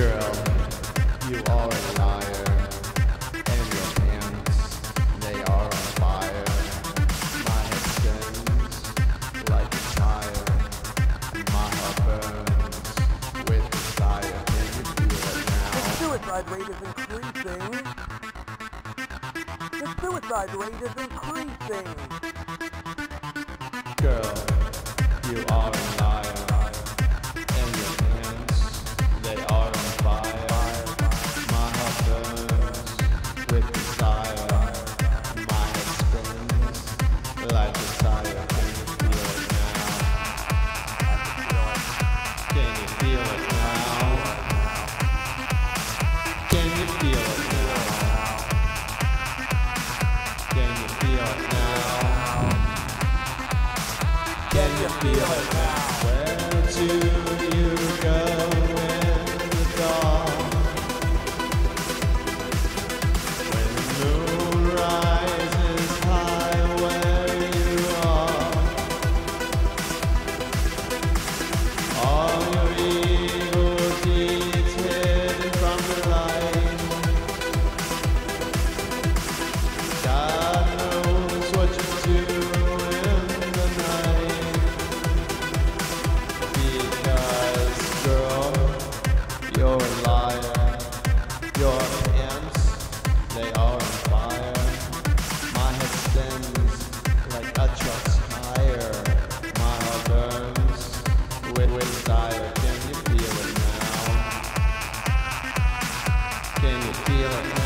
You are a liar, and your hands, they are on fire. My head spins like a tire, my heart burns with desire. Can you feel it The suicide rate is increasing. The suicide rate is increasing. Girl, feel it now? Can you feel it now? Can you feel it? Can you feel it now?